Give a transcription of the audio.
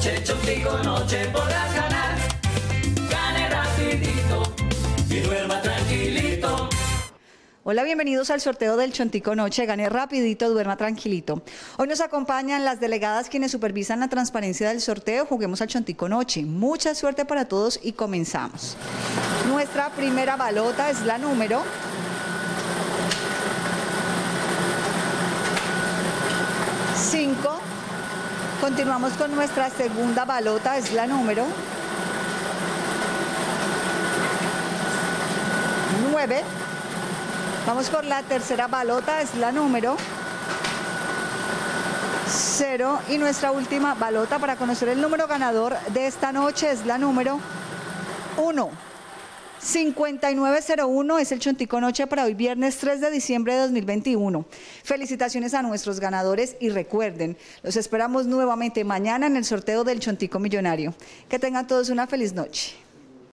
chontico noche podrás ganar. Gane rapidito y duerma tranquilito. Hola, bienvenidos al sorteo del Chontico Noche. Gane rapidito, duerma tranquilito. Hoy nos acompañan las delegadas quienes supervisan la transparencia del sorteo. Juguemos al Chontico Noche. Mucha suerte para todos y comenzamos. Nuestra primera balota es la número 5. Continuamos con nuestra segunda balota, es la número 9. Vamos por la tercera balota, es la número 0. Y nuestra última balota para conocer el número ganador de esta noche es la número 1. 5901 es el Chontico Noche para hoy viernes 3 de diciembre de 2021. Felicitaciones a nuestros ganadores y recuerden, los esperamos nuevamente mañana en el sorteo del Chontico Millonario. Que tengan todos una feliz noche.